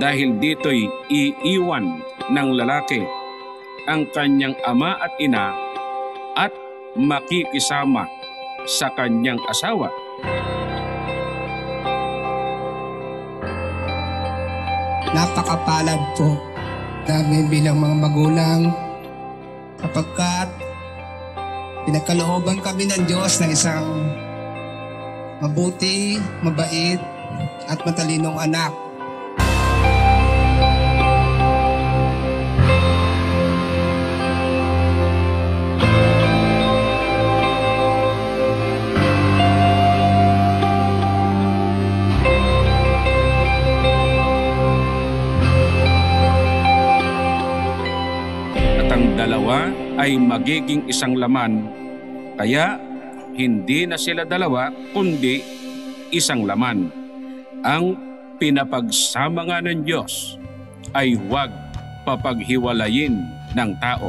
Dahil dito'y iiwan ng lalaki ang kanyang ama at ina at makikisama sa kanyang asawa. Napakapalad po namin bilang mga magulang kapagkat pinagkalooban kami ng Diyos ng isang mabuti, mabait, at matalinong anak. At ang dalawa ay magiging isang laman. Kaya hindi na sila dalawa kundi isang laman. Ang pinapagsama nga ng Diyos ay huwag papaghiwalayin ng tao.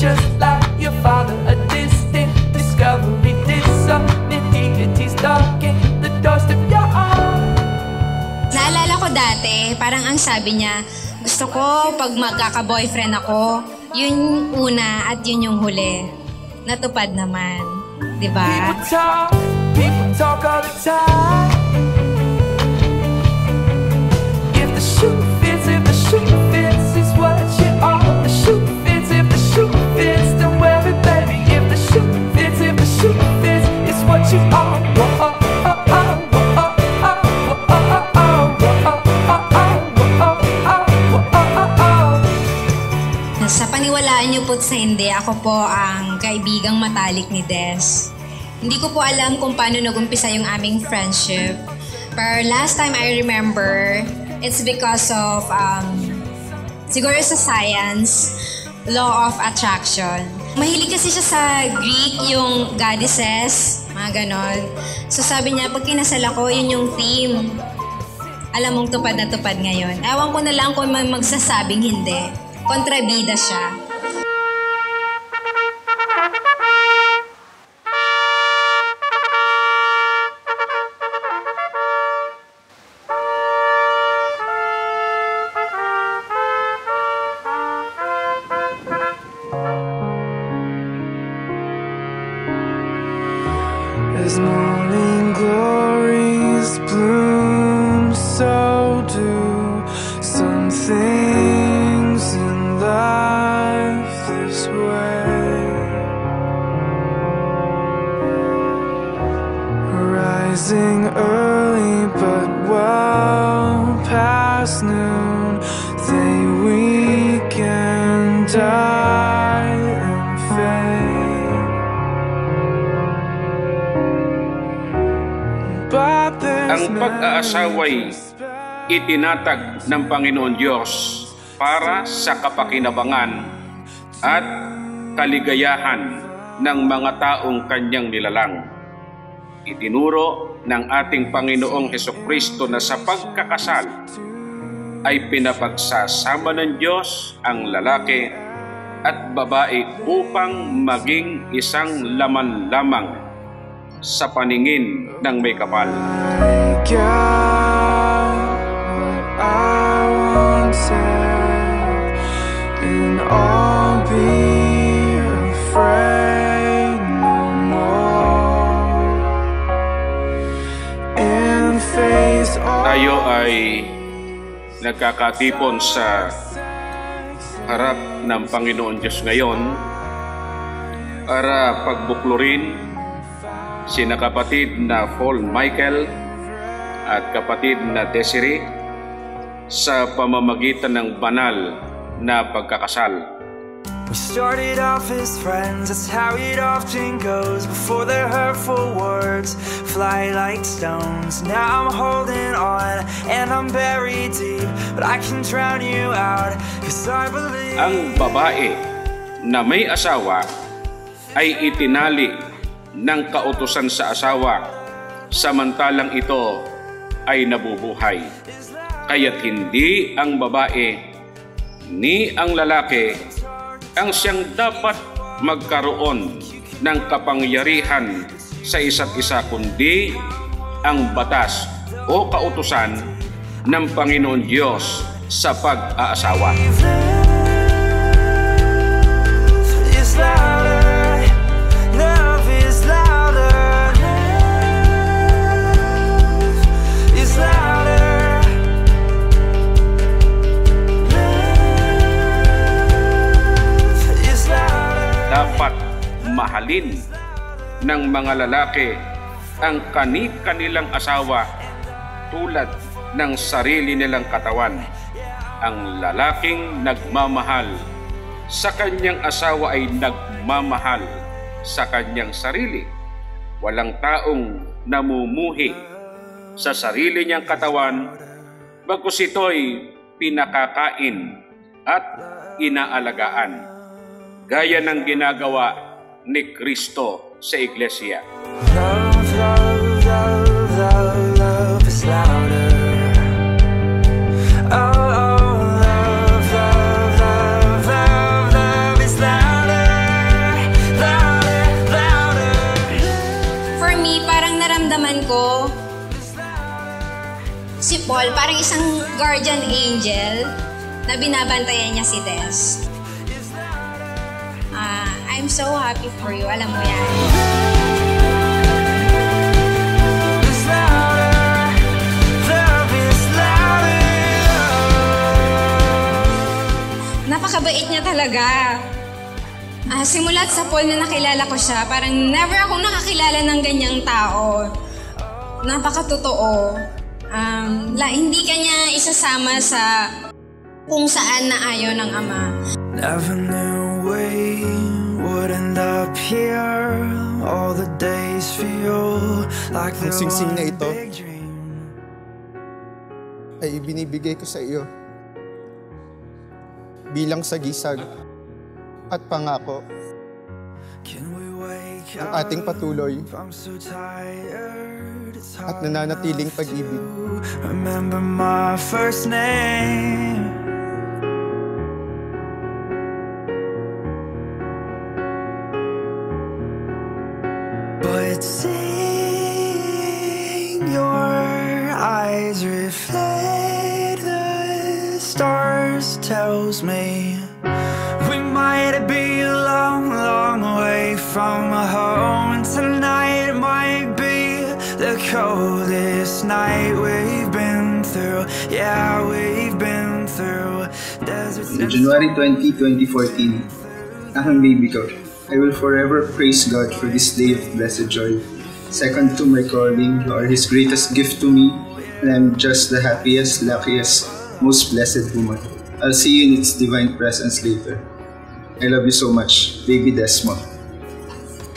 Just like your father. A distinct discovery. Something deities knocking the doorstep. Your arms. Naalala ko dati, parang ang sabi niya, gusto ko pag magkaka-boyfriend ako, yun yung una at yun yung huli. Natupad naman. Di ba? People talk, people talk all the time. Ako po ang kaibigang matalik ni Des. Hindi ko po alam kung paano nagumpisa yung aming friendship. Pero last time I remember, it's because of, um, siguro sa science, law of attraction. Mahilig kasi siya sa Greek, yung goddesses, mga ganon. So sabi niya, pag kinasal ako, yun yung theme. Alam mong tupad na tupad ngayon. Ewan ko na lang kung may magsasabing hindi. Kontrabida siya. As morning glories bloom, so do some things in life this way. Rising early, but well past noon, they weaken, die, pag-aasaway itinatag ng Panginoon Diyos para sa kapakinabangan at kaligayahan ng mga taong kanyang nilalang. Itinuro ng ating Panginoong Heso Kristo na sa pagkakasal ay pinapagsasama ng Diyos ang lalaki at babae upang maging isang laman lamang sa paningin ng may kapal. Got what I wanted, and I'll be afraid no more. And face all Tayo ay nagkakatipon sa harap ng Panginoon Diyos ngayon para pagbuklurin sina kapatid na Paul Michael at kapatid na Desiree sa pamamagitan ng banal na pagkakasal. We started off as friends, that's how it often goes. Before the hurtful words fly like stones. Now I'm holding on and I'm buried deep, but I can drown you out. Cause I believe Ang babae na may asawa ay itinali ng kautusan sa asawa samantalang ito ay nabubuhay. Kaya't hindi ang babae ni ang lalaki ang siyang dapat magkaroon ng kapangyarihan sa isa't isa kundi ang batas o kautusan ng Panginoon Diyos sa pag-aasawa. is mahalin ng mga lalaki ang kani-kanilang asawa tulad ng sarili nilang katawan. Ang lalaking nagmamahal sa kanyang asawa ay nagmamahal sa kanyang sarili. Walang taong namumuhi sa sarili niyang katawan bagkus ito'y pinakakain at inaalagaan gaya ng ginagawa ni Kristo sa iglesia. Love, love, love, love, love is louder. Oh, oh, ko si Paul parang isang guardian angel na binabantayan niya si Des. So happy for you. Alam mo yan. Napakabait niya talaga. Ah, simulat sa Paul na nakilala ko siya, parang never akong nakakilala ng ganyang tao. Napakatotoo. Um, la, hindi kanya isasama sa kung saan na ayaw ng ama. Never knew Ang they're singsing na one ito. big dream. ay ibinibigay ko sa iyo bilang sagisag at pangako Can we wake ng up? ating patuloy at nananatiling pag-ibig. remember my first name. Eyes reflect the stars tells me we might be a long, long way from home. And tonight might be the coldest night we've been through. Yeah, we've been through deserts January 20, 2014. Aking baby ko. I will forever praise God for this day of blessed joy. Second to my calling, you are His greatest gift to me, and I'm just the happiest, luckiest, most blessed woman. I'll see you in its divine presence later. I love you so much, baby Desmond.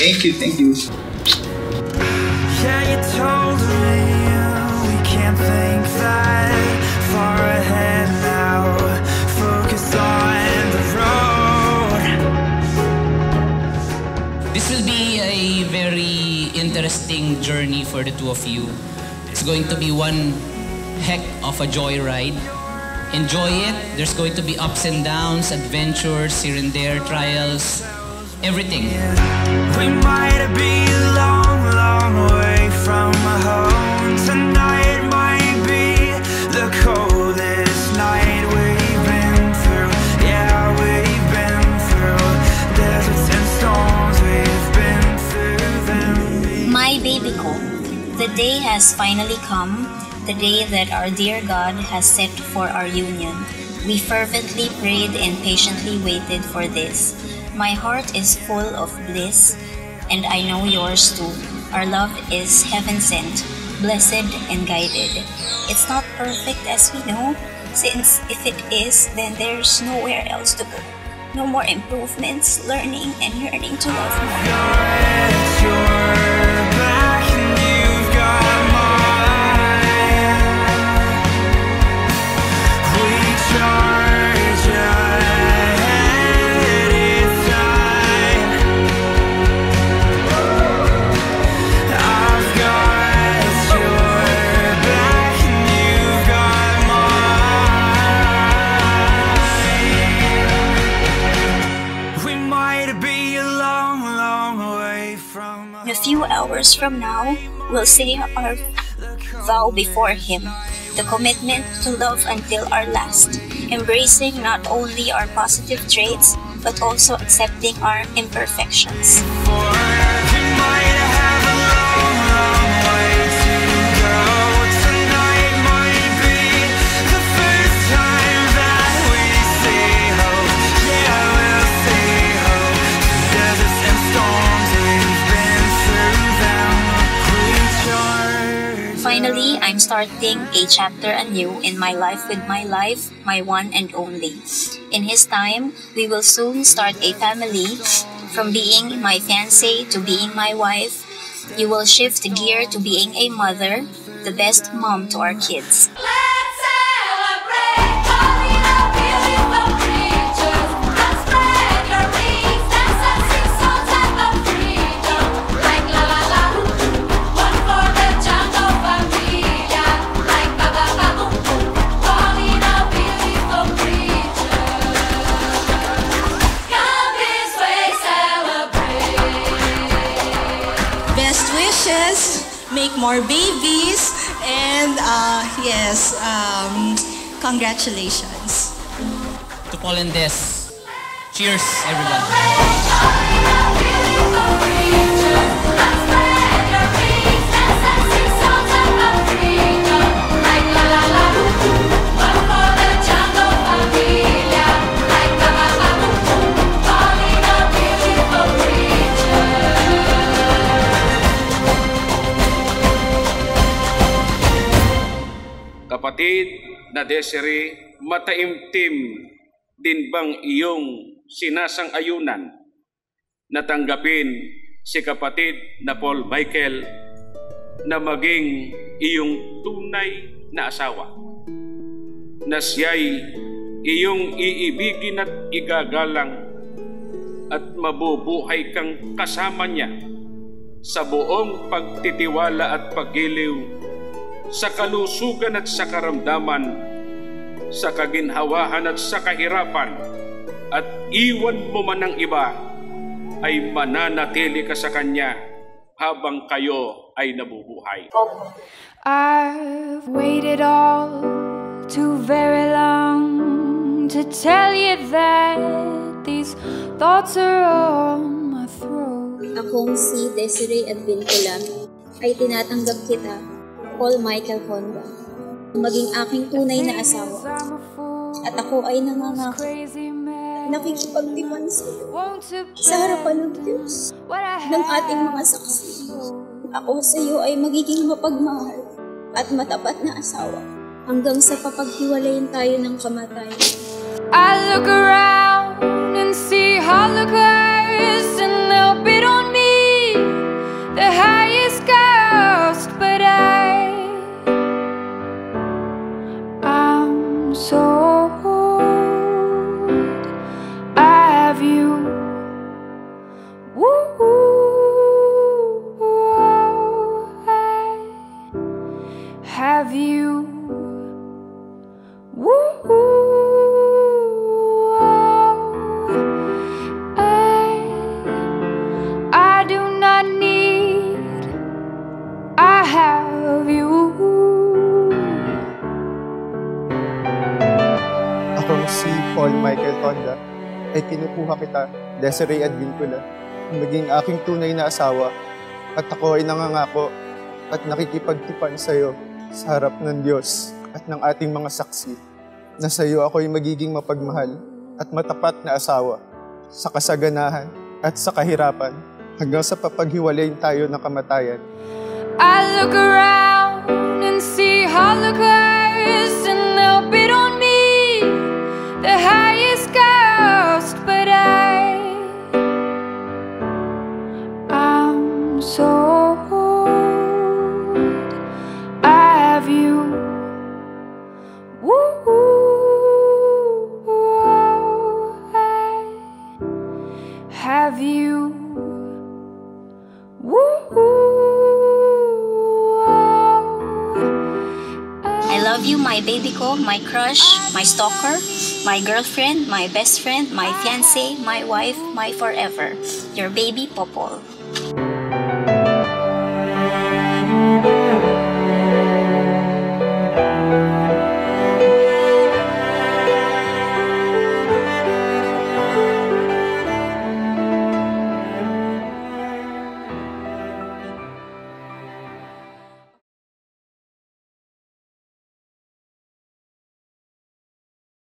Thank you, thank you. Yeah, you interesting journey for the two of you. It's going to be one heck of a joyride. Enjoy it. There's going to be ups and downs, adventures here and there, trials, everything. We might be long, long way from home. Tonight The day has finally come, the day that our dear God has set for our union. We fervently prayed and patiently waited for this. My heart is full of bliss, and I know yours too. Our love is heaven sent, blessed and guided. It's not perfect as we know, since if it is, then there's nowhere else to go. No more improvements, learning and yearning to love more. Few hours from now, we'll say our vow before Him, the commitment to love until our last, embracing not only our positive traits, but also accepting our imperfections. Finally, I'm starting a chapter anew in my life with my life, my one and only. In His time, we will soon start a family. From being my fiancé to being my wife, you will shift gear to being a mother, the best mom to our kids. Congratulations. To Paul and Des. Cheers, everyone. Na Desiree, mataimtim din bang iyong sinasang-ayunan na tanggapin si kapatid na Paul Michael na maging iyong tunay na asawa? Na siya'y iyong iibigin at igagalang at mabubuhay kang kasama niya sa buong pagtitiwala at paggiliw sa kalusugan at sa karamdaman, sa kaginhawahan at sa kahirapan, at iwan mo man ng iba, ay mananatili ka sa Kanya habang kayo ay nabubuhay. I've waited all too very long to tell you that these thoughts are on my throat. Akong si Desiree Advincula ay tinatanggap kita, Paul Michael Honda, maging aking tunay na asawa. At ako ay nangangako, nakikipagtipan sa iyo sa harapan ng Diyos ng ating mga saksi. Ako sa iyo ay magiging mapagmahal at matapat na asawa hanggang sa papaghiwalayin tayo ng kamatayan. I look around and see holocaust, ay kinukuha kita, Desiree Advincula, maging aking tunay na asawa. At ako ay nangangako at nakikipagtipan sa iyo sa harap ng Diyos at ng ating mga saksi na sa iyo ako ay magiging mapagmahal at matapat na asawa sa kasaganahan at sa kahirapan hanggang sa papaghiwalayin tayo ng kamatayan. I look around and see holocaust, my crush, my stalker, my girlfriend, my best friend, my fiancé, my wife, my forever. Your baby Popol.